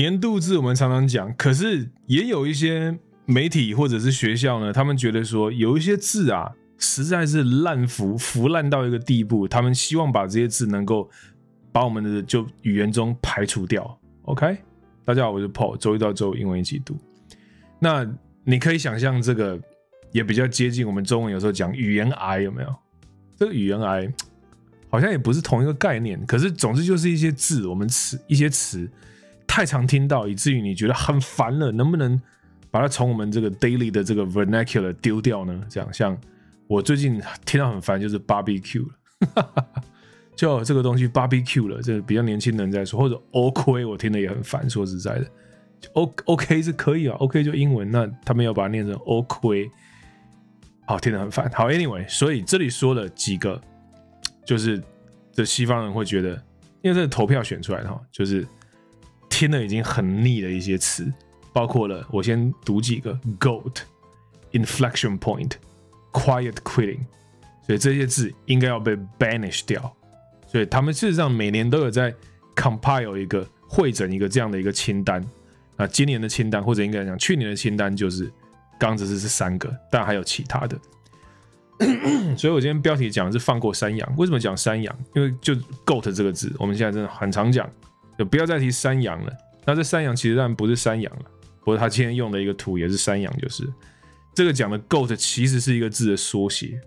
年度字我们常常讲，可是也有一些媒体或者是学校呢，他们觉得说有一些字啊，实在是烂腐腐烂到一个地步，他们希望把这些字能够把我们的就语言中排除掉。OK，大家好，我是 Paul，周一到周五英文一起读。那你可以想象这个也比较接近我们中文有时候讲语言癌有没有？这个语言癌。好像也不是同一个概念，可是总之就是一些字，我们词一些词太常听到，以至于你觉得很烦了。能不能把它从我们这个 daily 的这个 vernacular 丢掉呢？这样，像我最近听到很烦，就是 barbecue 了，就这个东西 barbecue 了，这比较年轻人在说，或者 OK，我听的也很烦。说实在的，O OK 是可以啊，OK 就英文，那他们要把它念成 OK，好听得很烦。好，Anyway，所以这里说了几个。就是这西方人会觉得，因为这是投票选出来的哈，就是听了已经很腻的一些词，包括了我先读几个：goat、inflection point、quiet quitting，所以这些字应该要被 banish 掉。所以他们事实上每年都有在 compile 一个会诊一个这样的一个清单。那今年的清单，或者应该讲去年的清单，就是刚只是这三个，但还有其他的。所以，我今天标题讲的是放过山羊。为什么讲山羊？因为就 “goat” 这个字，我们现在真的很常讲，就不要再提山羊了。那这山羊其实当然不是山羊了，不过他今天用的一个图也是山羊，就是这个讲的 “goat” 其实是一个字的缩写。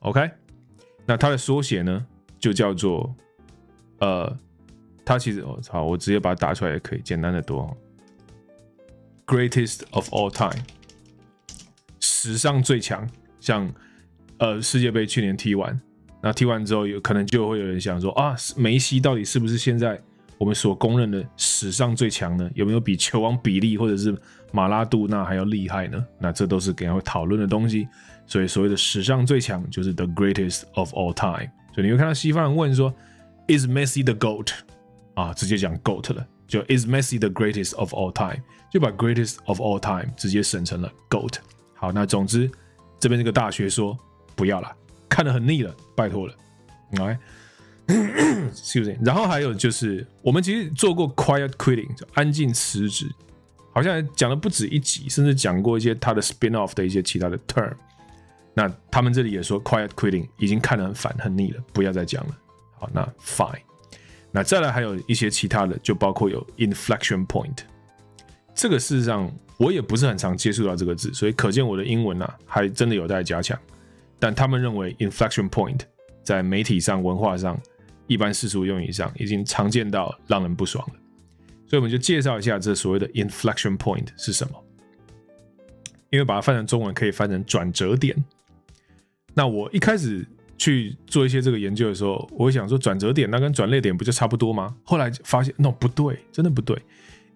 OK，那它的缩写呢，就叫做呃，它其实我操，我直接把它打出来也可以，简单的多。Greatest of all time，史上最强，像。呃，世界杯去年踢完，那踢完之后，有可能就会有人想说啊，梅西到底是不是现在我们所公认的史上最强呢？有没有比球王比利或者是马拉杜纳还要厉害呢？那这都是给人会讨论的东西。所以所谓的史上最强就是 the greatest of all time。所以你会看到西方人问说，Is Messi the goat？啊，直接讲 goat 了，就 Is Messi the greatest of all time？就把 greatest of all time 直接省成了 goat。好，那总之这边这个大学说。不要了，看得很腻了，拜托了，来，不是？然后还有就是，我们其实做过 quiet quitting，就安静辞职，好像讲了不止一集，甚至讲过一些他的 spin off 的一些其他的 term。那他们这里也说 quiet quitting 已经看得很烦很腻了，不要再讲了。好，那 fine。那再来还有一些其他的，就包括有 inflection point。这个事实上我也不是很常接触到这个字，所以可见我的英文啊，还真的有待加强。但他们认为 inflection point 在媒体上、文化上、一般世俗用以上已经常见到让人不爽了，所以我们就介绍一下这所谓的 inflection point 是什么。因为把它翻成中文可以翻成转折点。那我一开始去做一些这个研究的时候，我会想说转折点那跟转泪点不就差不多吗？后来发现 no 不对，真的不对。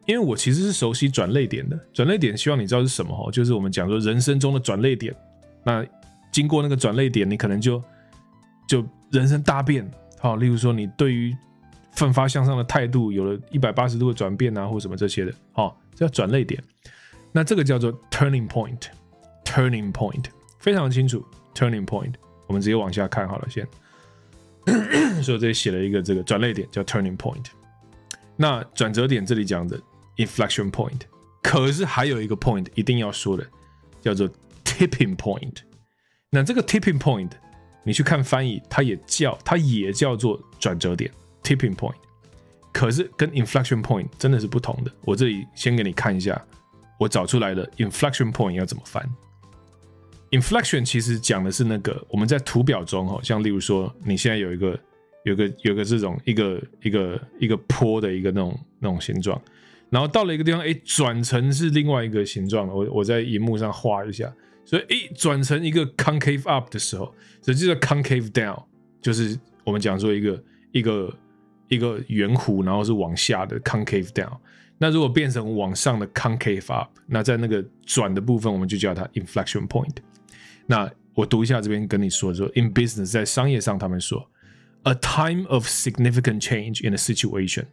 因为我其实是熟悉转泪点的，转泪点希望你知道是什么哦，就是我们讲说人生中的转泪点。那经过那个转泪点，你可能就就人生大变，好，例如说你对于奋发向上的态度有了一百八十度的转变啊，或什么这些的，好，叫转泪点。那这个叫做 turning point，turning point 非常清楚，turning point。我们直接往下看好了，先。所以这里写了一个这个转泪点叫 turning point。那转折点这里讲的 inflection point，可是还有一个 point 一定要说的，叫做 tipping point。那这个 tipping point，你去看翻译，它也叫它也叫做转折点 tipping point，可是跟 inflection point 真的是不同的。我这里先给你看一下，我找出来的 inflection point 要怎么翻。inflection 其实讲的是那个我们在图表中，哈，像例如说你现在有一个有个有个这种一个一个一个坡的一个那种那种形状，然后到了一个地方，哎，转成是另外一个形状了。我我在荧幕上画一下。所以，一转成一个 concave up 的时候，这就叫 concave down，就是我们讲说一个一个一个圆弧，然后是往下的 concave down。那如果变成往上的 concave up，那在那个转的部分，我们就叫它 inflection point。那我读一下这边跟你说说，in business 在商业上，他们说 a time of significant change in a situation。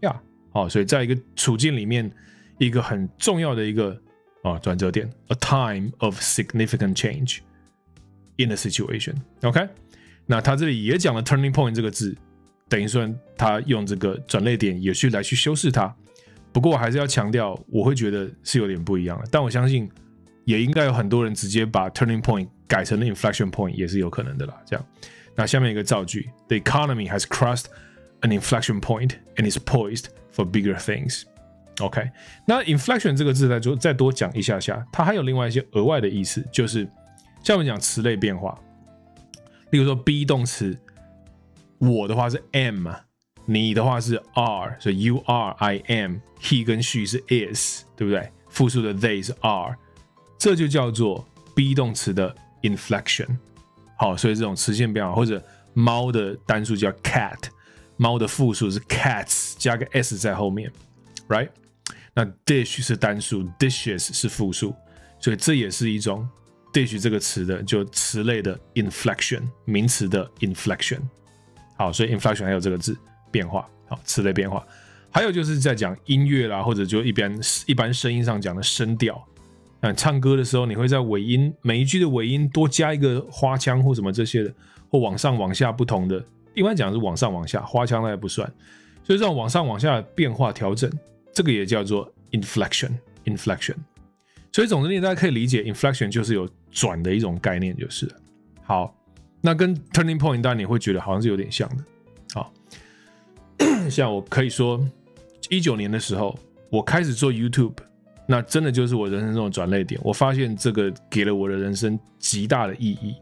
呀，好，所以在一个处境里面，一个很重要的一个。啊，转折点，a time of significant change in a situation。OK，那他这里也讲了 turning point 这个字，等于说他用这个转捩点也去来去修饰它。 不过我还是要强调，我会觉得是有点不一样的。但我相信也应该有很多人直接把 turning point 改成了 inflection point 也是有可能的啦。这样，那下面一个造句：The economy has crossed an inflection point and is poised for bigger things。 OK，那 inflection 这个字再就再多讲一下下，它还有另外一些额外的意思，就是像我们讲词类变化，例如说 be 动词，我的话是 am，你的话是 are，所以 you are，I am，he 跟 she 是 is，对不对？复数的 they 是 are，这就叫做 be 动词的 inflection。好，所以这种词性变化，或者猫的单数叫 cat，猫的复数是 cats，加个 s 在后面，right？那 dish 是单数，dishes 是复数，所以这也是一种 dish 这个词的就词类的 inflection，名词的 inflection。好，所以 inflection 还有这个字变化，好，词类变化。还有就是在讲音乐啦，或者就一般一般声音上讲的声调。那唱歌的时候，你会在尾音每一句的尾音多加一个花腔或什么这些的，或往上往下不同的。一般讲是往上往下，花腔那也不算。所以这种往上往下的变化调整。这个也叫做 inflection，inflection。所以总之，你大家可以理解，inflection 就是有转的一种概念，就是好。那跟 turning point，当然你会觉得好像是有点像的。好，像我可以说，一九年的时候，我开始做 YouTube，那真的就是我人生中的转捩点。我发现这个给了我的人生极大的意义。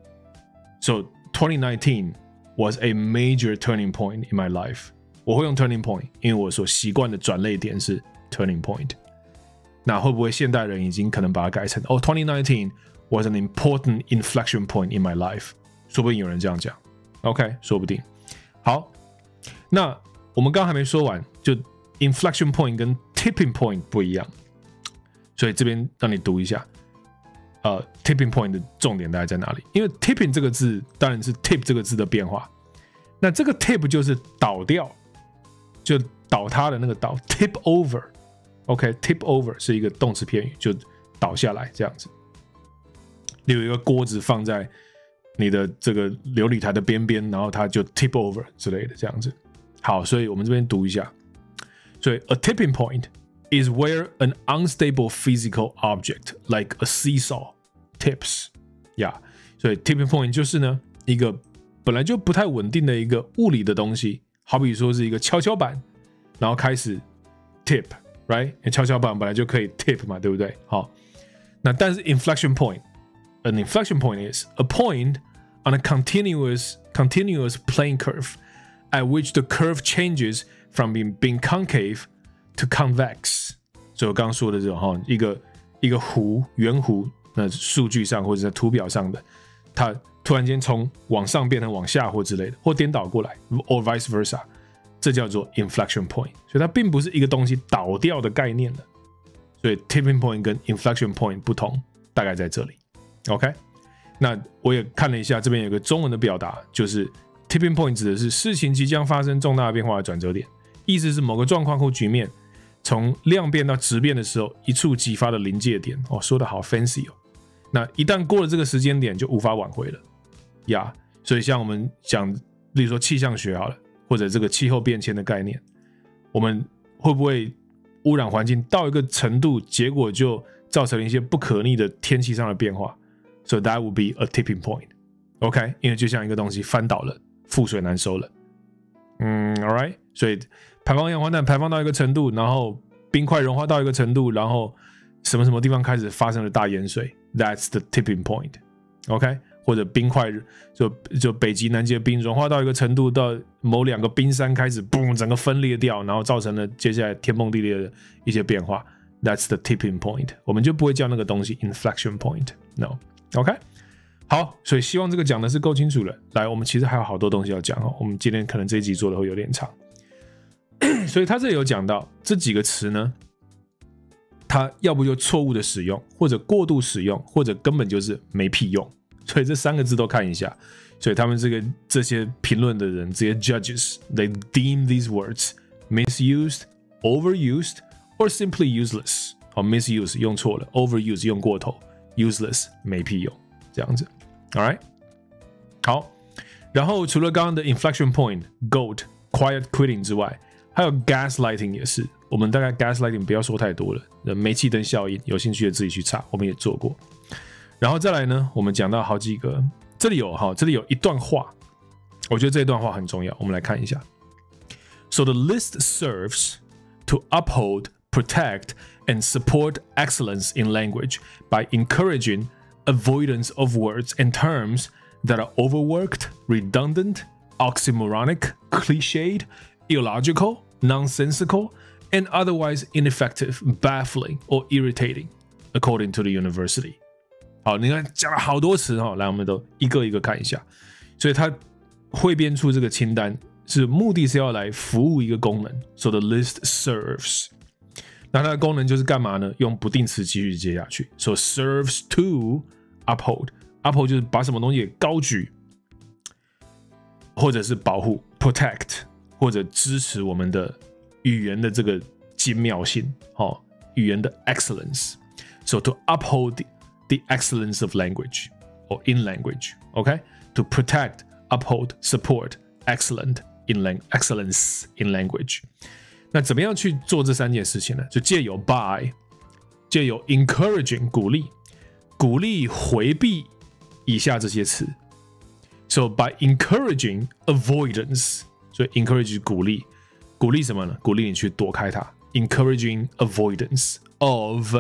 So 2019 was a major turning point in my life. 我会用 turning point，因为我所习惯的转类点是 turning point。那会不会现代人已经可能把它改成哦，2019 was an important inflection point in my life？说不定有人这样讲。OK，说不定。好，那我们刚刚还没说完，就 inflection point 跟 tipping point 不一样，所以这边让你读一下。呃，tipping point 的重点大概在哪里？因为 tipping 这个字当然是 tip 这个字的变化，那这个 tip 就是倒掉。就倒塌的那个倒，tip over，OK，tip over 是一个动词片语，就倒下来这样子。你有一个锅子放在你的这个琉璃台的边边，然后它就 tip over 之类的这样子。好，所以我们这边读一下。所以，a tipping point is where an unstable physical object like a seesaw tips。呀，所以 tipping point 就是呢一个本来就不太稳定的一个物理的东西。好比说是一个跷跷板，然后开始 tip，right？因为跷跷板本来就可以 tip 嘛，对不对？好，那但是 inflection point，an inflection point is a point on a continuous continuous plane curve at which the curve changes from being being concave to convex。所以我刚刚说的这种哈，一个一个弧圆弧，那数据上或者在图表上的，它。 突然间从往上变成往下或之类的，或颠倒过来，or vice versa，这叫做 inflection point。所以它并不是一个东西倒掉的概念了。所以 tipping point 跟 inflection point 不同，大概在这里。OK，那我也看了一下，这边有个中文的表达，就是 tipping point 指的是事情即将发生重大变化的转折点，意思是某个状况或局面从量变到质变的时候，一触即发的临界点。哦，说的好 fancy 哦。那一旦过了这个时间点，就无法挽回了。呀，所以像我们讲，例如说气象学好了，或者这个气候变迁的概念，我们会不会污染环境到一个程度，结果就造成了一些不可逆的天气上的变化？So that would be a tipping point. OK，因为就像一个东西翻倒了，覆水难收了。嗯，All right，所以排放二氧化碳排放到一个程度，然后冰块融化到一个程度，然后什么什么地方开始发生了大淹水，That's the tipping point. OK。或者冰块就就北极、南极的冰融化到一个程度，到某两个冰山开始嘣，整个分裂掉，然后造成了接下来天崩地裂的一些变化。That's the tipping point。我们就不会叫那个东西 inflection point。No，OK。好，所以希望这个讲的是够清楚了。来，我们其实还有好多东西要讲哦。我们今天可能这一集做的会有点长，所以他这里有讲到这几个词呢，他要不就错误的使用，或者过度使用，或者根本就是没屁用。所以这三个字都看一下，所以他们这个这些评论的人，这些 judges，they deem these words misused, overused, or simply useless。哦，misuse 用错了，overuse 用过头，useless 没屁用，这样子。All right，好。然后除了刚刚的 inflection point, goat, quiet quitting 之外，还有 gaslighting 也是。 我们大概 gaslighting 不要说太多了，煤气灯效应，有兴趣的自己去查，我们也做过。 然后再来呢，我们讲到好几个，这里有哈，这里有一段话，我觉得这段话很重要，我们来看一下。So the list serves to uphold, protect, and support excellence in language by encouraging avoidance of words and terms that are overworked, redundant, oxymoronic, cliched, illogical, nonsensical, and otherwise ineffective, baffling, or irritating, according to the university. 好，你看讲了好多词哈，来，我们都一个一个看一下。所以它汇编出这个清单，是目的是要来服务一个功能。So the list serves，那它的功能就是干嘛呢？用不定词继续接下去。So serves to uphold，uphold 就是把什么东西高举，或者是保护 protect，或者支持我们的语言的这个精妙性，哦，语言的 excellence。So to uphold the excellence of language or in language. Okay, to protect, uphold, support excellent in lang excellence in language. 那怎么样去做这三件事情呢？就借由 by，借由 encouraging 鼓励，鼓励回避以下这些词。So by encouraging avoidance，所以 encourage 鼓励，鼓励什么呢？鼓励你去躲开它。Encouraging avoidance of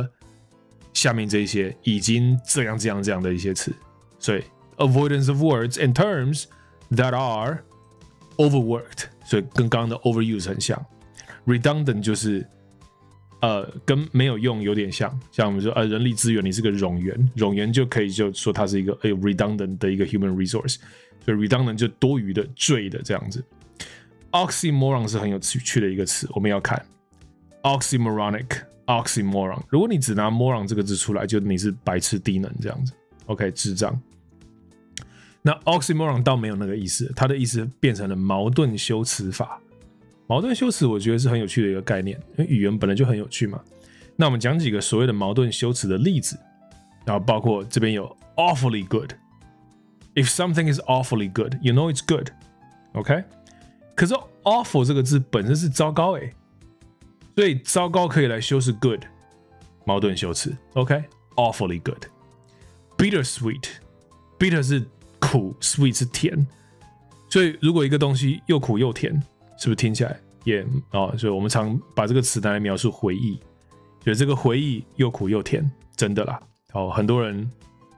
下面这些已经这样这样这样的一些词，所以 avoidance of words and terms that are overworked，所以跟刚刚的 overuse 很像。redundant 就是呃跟没有用有点像，像我们说呃人力资源你是个冗员，冗员就可以就说它是一个呃 redundant 的一个 human resource，所以 redundant 就多余的、赘的这样子。oxymoron 是很有趣的一个词，我们要看 oxymoronic。 oxymoron，如果你只拿 moron 这个字出来，就你是白痴低能这样子。OK，智障。那 oxymoron 倒没有那个意思，它的意思变成了矛盾修辞法。矛盾修辞我觉得是很有趣的一个概念，因为语言本来就很有趣嘛。那我们讲几个所谓的矛盾修辞的例子，然后包括这边有 awfully good。If something is awfully good, you know it's good. OK，可是 awful 这个字本身是糟糕诶。所以糟糕可以来修饰 good，矛盾修辞，OK，awfully good。Bittersweet，bitter 是苦，sweet 是甜。所以如果一个东西又苦又甜，是不是听起来也哦？所以我们常把这个词拿来描述回忆，所以这个回忆又苦又甜，真的啦。哦，很多人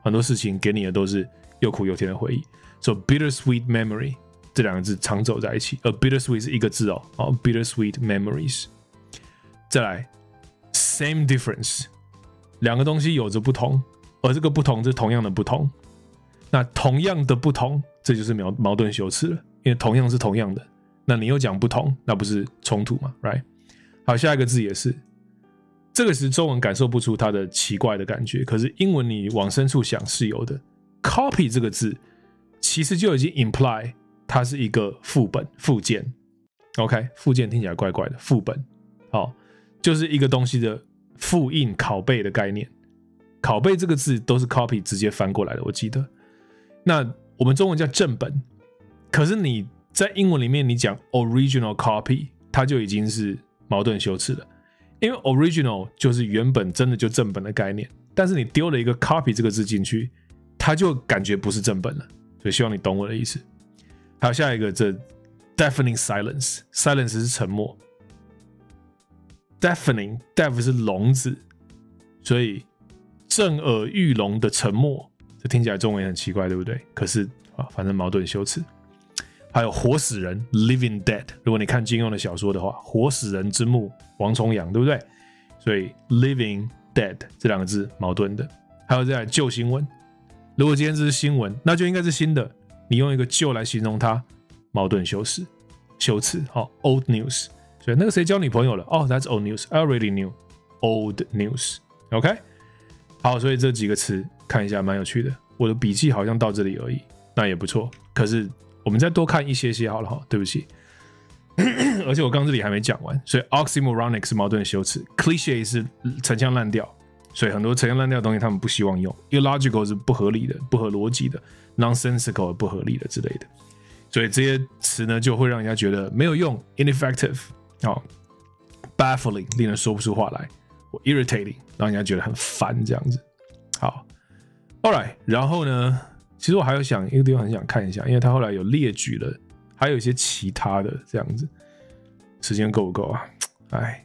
很多事情给你的都是又苦又甜的回忆。So bittersweet memory 这两个字常走在一起，而 bittersweet 是一个字哦，哦，bittersweet memories。再来，same difference，两个东西有着不同，而这个不同是同样的不同。那同样的不同，这就是矛矛盾修辞了，因为同样是同样的，那你又讲不同，那不是冲突吗？Right？好，下一个字也是，这个是中文感受不出它的奇怪的感觉，可是英文你往深处想是有的。Copy 这个字其实就已经 imply 它是一个副本附件。OK，附件听起来怪怪的，副本好。就是一个东西的复印、拷贝的概念。拷贝这个字都是 copy 直接翻过来的，我记得。那我们中文叫正本，可是你在英文里面你讲 original copy，它就已经是矛盾修辞了。因为 original 就是原本真的就正本的概念，但是你丢了一个 copy 这个字进去，它就感觉不是正本了。所以希望你懂我的意思。还有下一个，这 deafening silence，silence 是沉默。Deafening，deaf 是聋子，所以震耳欲聋的沉默，这听起来中文也很奇怪，对不对？可是啊，反正矛盾修辞。还有活死人，living dead。如果你看金庸的小说的话，活死人之墓，王重阳，对不对？所以 living dead 这两个字矛盾的。还有在旧新闻，如果今天这是新闻，那就应该是新的。你用一个旧来形容它，矛盾修辞，修辞好，old news。所以那个谁交女朋友了？哦，That's old news. I already knew. Old news. OK，好，所以这几个词看一下蛮有趣的。我的笔记好像到这里而已，那也不错。可是我们再多看一些些好了哈。对不起，而且我刚这里还没讲完。所以 oxymoronic 是矛盾的修辞，cliche 是陈腔滥调，所以很多陈腔滥调的东西他们不希望用。illogical 是不合理的、不合逻辑的，nonsensical 不合理的之类的。所以这些词呢，就会让人家觉得没有用，ineffective。哦 baffling，令人说不出话来，或 irritating，让人家觉得很烦这样子。好，All right，然后呢，其实我还有想一个地方很想看一下，因为他后来有列举了，还有一些其他的这样子，时间够不够啊？哎，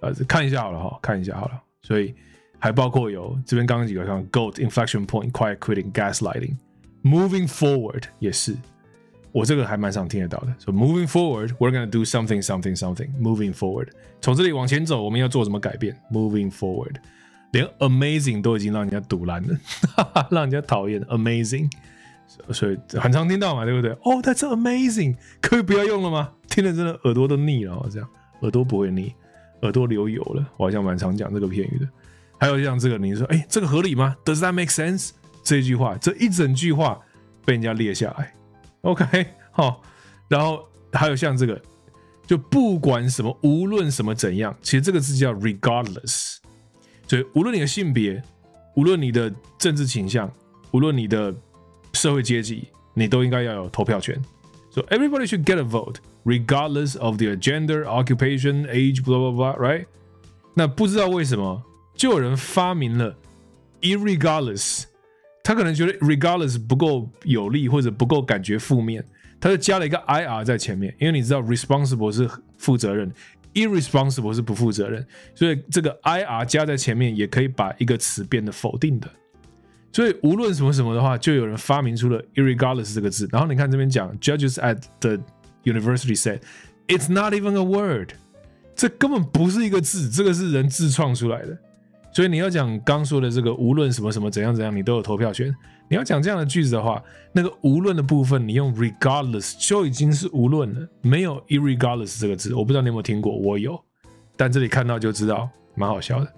呃，看一下好了哈，看一下好了，所以还包括有这边刚刚几个像 Gold inflection point quiet quitting gaslighting moving forward 也是。我这个还蛮常听得到的，说 moving forward we're gonna do something something something moving forward，从这里往前走，我们要做什么改变？moving forward，连 amazing 都已经让人家堵烂了，让人家讨厌 amazing，所以很常听到嘛，对不对？哦，that's amazing，可以不要用了吗？听了真的耳朵都腻了，这样耳朵不会腻，耳朵流油了。我好像蛮常讲这个片语的。还有像这个，你说，哎，这个合理吗？Does that make sense？这句话，这一整句话被人家列下来。OK，好，然后还有像这个，就不管什么，无论什么怎样，其实这个字叫 regardless，所以无论你的性别，无论你的政治倾向，无论你的社会阶级，你都应该要有投票权。So everybody should get a vote, regardless of their gender, occupation, age, blah blah blah, right？那不知道为什么，就有人发明了 irregardless。他可能觉得 regardless 不够有力或者不够感觉负面，他就加了一个 ir 在前面，因为你知道 responsible 是负责任，irresponsible 是不负责任，所以这个 ir 加在前面也可以把一个词变得否定的。所以无论什么什么的话，就有人发明出了 irregardless 这个字。然后你看这边讲，judges at the university said it's not even a word，这根本不是一个字，这个是人自创出来的。所以你要讲刚说的这个无论什么什么怎样怎样，你都有投票权。你要讲这样的句子的话，那个无论的部分，你用 regardless 就已经是无论了，没有 irregardless 这个字。我不知道你有没有听过，我有，但这里看到就知道，蛮好笑的。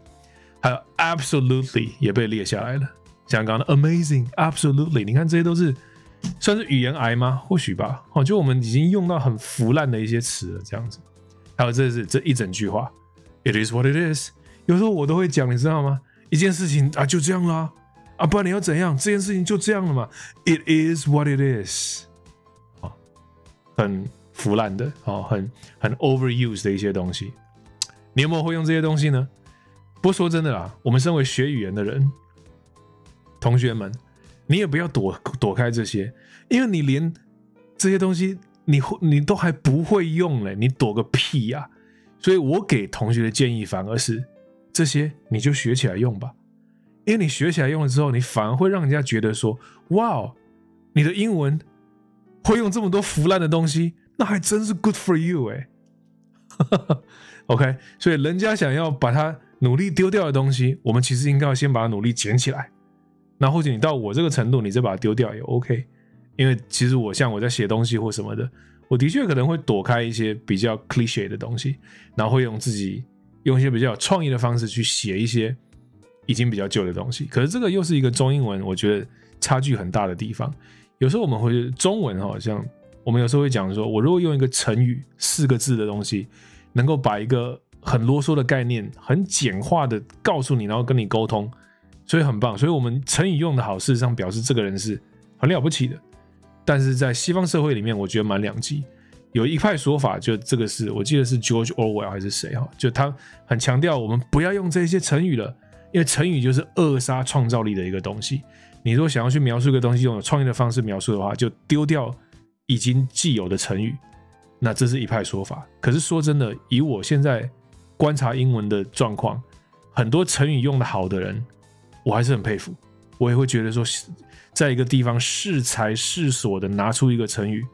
还有 absolutely 也被列下来了，像刚刚的 amazing，absolutely，你看这些都是算是语言癌吗？或许吧。哦，就我们已经用到很腐烂的一些词了，这样子。还有这是这一整句话，it is what it is。有时候我都会讲，你知道吗？一件事情啊，就这样啦，啊，不然你要怎样？这件事情就这样了嘛。It is what it is，啊，很腐烂的，啊，很很 overuse 的一些东西。你有没有会用这些东西呢？不过说真的啦，我们身为学语言的人，同学们，你也不要躲躲开这些，因为你连这些东西你会你都还不会用嘞，你躲个屁呀！所以我给同学的建议反而是。这些你就学起来用吧，因为你学起来用了之后，你反而会让人家觉得说：“哇，你的英文会用这么多腐烂的东西，那还真是 good for you 哎。”OK，所以人家想要把它努力丢掉的东西，我们其实应该要先把它努力捡起来。那或者你到我这个程度，你再把它丢掉也 OK。因为其实我像我在写东西或什么的，我的确可能会躲开一些比较 cliche 的东西，然后会用自己。用一些比较有创意的方式去写一些已经比较旧的东西，可是这个又是一个中英文，我觉得差距很大的地方。有时候我们会中文好，像我们有时候会讲说，我如果用一个成语四个字的东西，能够把一个很啰嗦的概念很简化的告诉你，然后跟你沟通，所以很棒。所以我们成语用的好，事实上表示这个人是很了不起的。但是在西方社会里面，我觉得蛮两极。有一派说法，就这个是我记得是 George Orwell 还是谁哈？就他很强调我们不要用这些成语了，因为成语就是扼杀创造力的一个东西。你如果想要去描述一个东西，用有创意的方式描述的话，就丢掉已经既有的成语。那这是一派说法。可是说真的，以我现在观察英文的状况，很多成语用的好的人，我还是很佩服。我也会觉得说，在一个地方适才适所的拿出一个成语。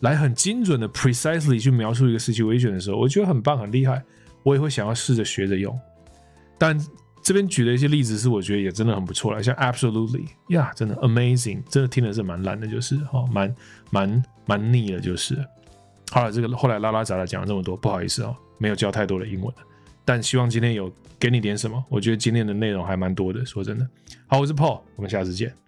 来很精准的 precisely 去描述一个 situation 的时候，我觉得很棒很厉害，我也会想要试着学着用。但这边举的一些例子是我觉得也真的很不错了，像 absolutely 呀，真的 amazing，真的听的是蛮烂的，就是哦，蛮蛮蛮腻的，就是。好了，这个后来拉拉杂杂讲了这么多，不好意思哦，没有教太多的英文。但希望今天有给你点什么，我觉得今天的内容还蛮多的，说真的。好，我是 Paul，我们下次见。